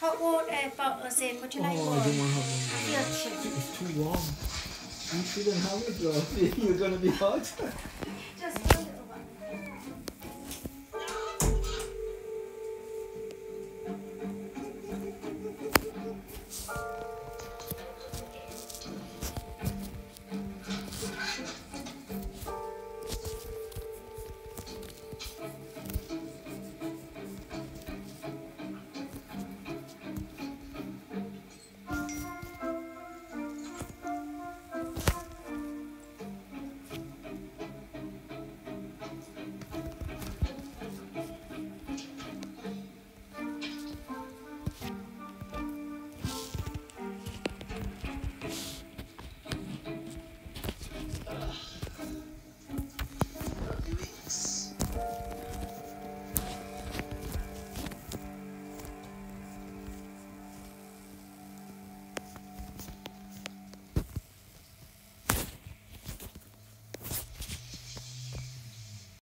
Hot water bottles in. Would you like oh, I don't want hot water. It's too warm. You shouldn't have it, bro. You're going to be hot. Just